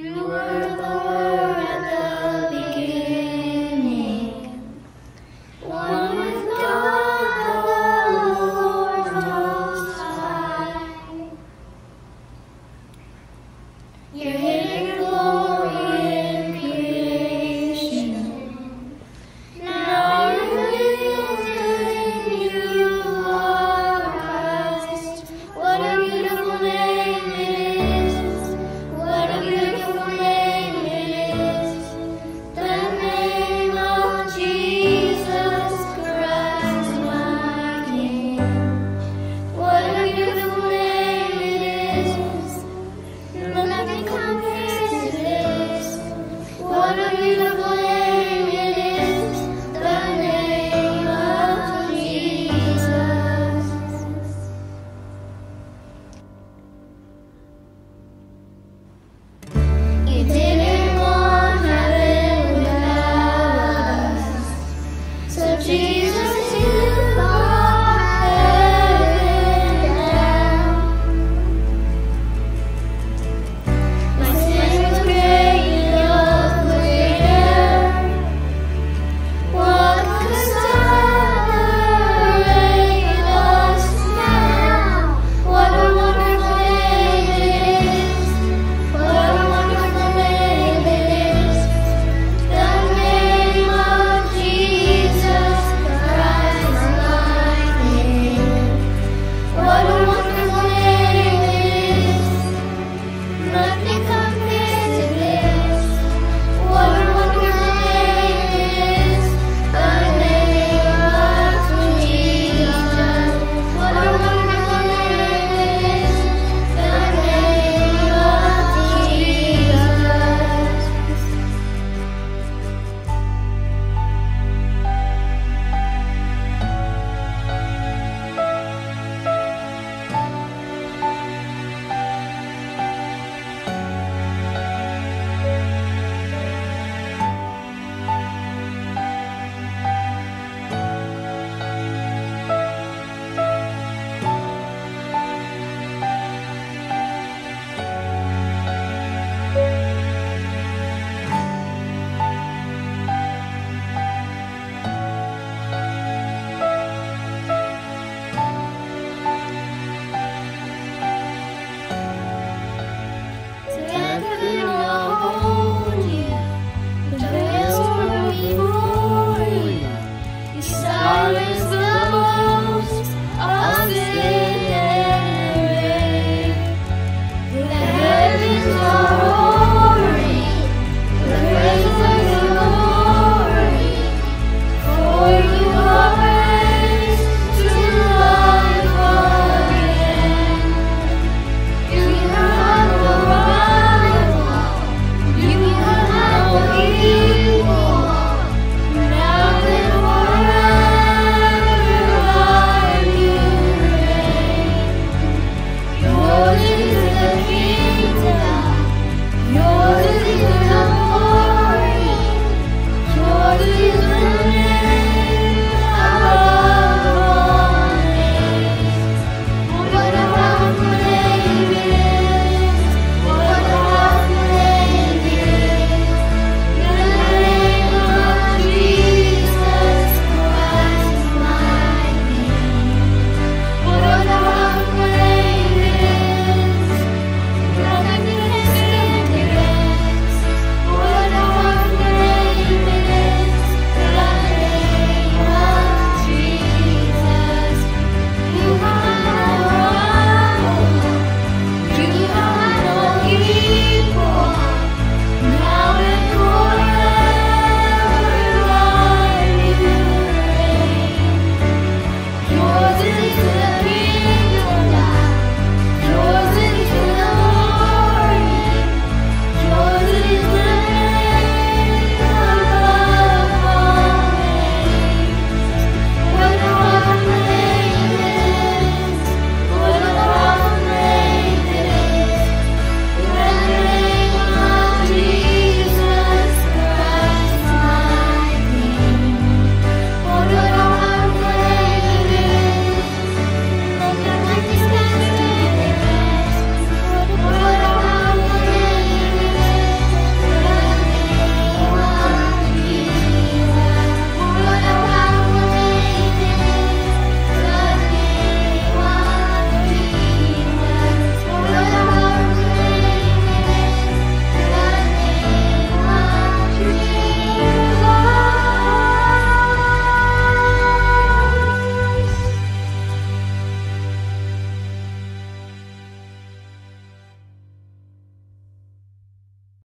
You were at the beginning. One with God, the Lord Most High. love